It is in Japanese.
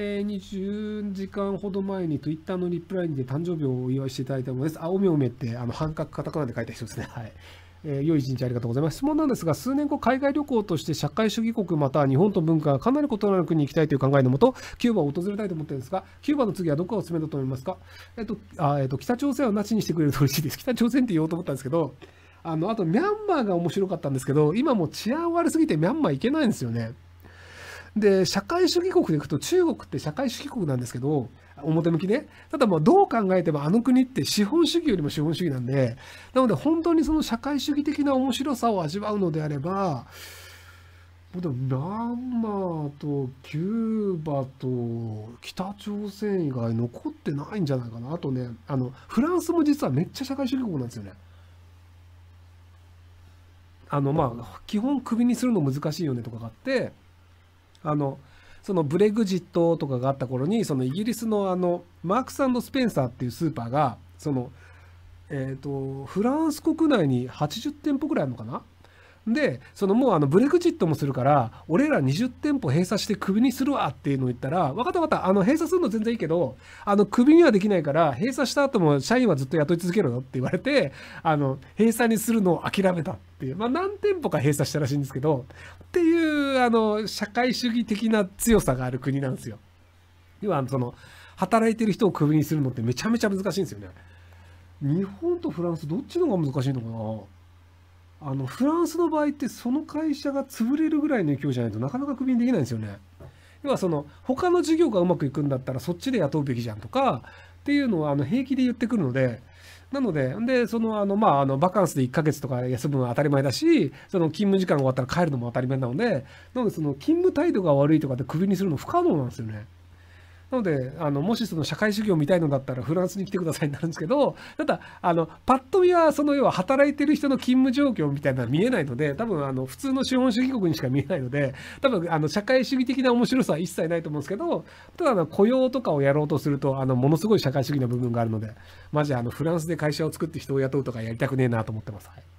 えー、20時間ほど前に Twitter のリプラインで誕生日をお祝いしていただいたものです。あ、おめおめって、あの、半角カタカナで書いた人ですね。はい。えー、良い一日ありがとうございます。質問なんですが、数年後、海外旅行として社会主義国または日本と文化がかなり異なる国に行きたいという考えのもと、キューバを訪れたいと思ってるんですが、キューバの次はどこがおすすめだと思いますか？えっと、あえっと、北朝鮮はなしにしてくれると嬉しいです。北朝鮮って言おうと思ったんですけど、あの、あと、ミャンマーが面白かったんですけど、今もう治安悪すぎてミャンマー行けないんですよね。で、社会主義国で行くと、中国って社会主義国なんですけど、表向きね。ただまあどう考えてもあの国って資本主義よりも資本主義なんで、なので本当にその社会主義的な面白さを味わうのであれば、でもミャンマーとキューバと北朝鮮以外残ってないんじゃないかな。あとね、あの、フランスも実はめっちゃ社会主義国なんですよね。あの、まあ、基本クビにするの難しいよねとかがあって、あの、そのブレグジットとかがあった頃に、そのイギリスのあの、マークススペンサーっていうスーパーが、その、え、ー、と、フランス国内に80店舗ぐらいあるのかな？で、そのもうあのブレグジットもするから、俺ら20店舗閉鎖してクビにするわっていうのを言ったら、分かった分かった、あの閉鎖するの全然いいけど、あのクビにはできないから、閉鎖した後も社員はずっと雇い続けろよって言われて、あの、閉鎖にするのを諦めたっていう、まあ何店舗か閉鎖したらしいんですけど、っていう、あの、社会主義的な強さがある国なんですよ。要は、その、働いてる人をクビにするのってめちゃめちゃ難しいんですよね。日本とフランスどっちの方が難しいのかなあのフランスの場合ってその会社が潰れるぐらいの勢いじゃないとなかなかクビにできないんですよね。要はその他の事業がうまくいくんだったらそっちで雇うべきじゃんとかっていうのをあの平気で言ってくるのでなので、で、その、あの、まあ、あの、バカンスで1ヶ月とか休むのは当たり前だし、その勤務時間が終わったら帰るのも当たり前なので、なので、その、勤務態度が悪いとかでクビにするの不可能なんですよね。なので、あの、もしその社会主義を見たいのだったらフランスに来てくださいになるんですけど、ただ、あの、パッと見は、その要は働いてる人の勤務状況みたいなのは見えないので、多分、あの、普通の資本主義国にしか見えないので、多分、あの、社会主義的な面白さは一切ないと思うんですけど、ただ、あの、雇用とかをやろうとすると、あの、ものすごい社会主義な部分があるので、マジ、あの、フランスで会社を作って人を雇うとかやりたくねえなと思ってます。はい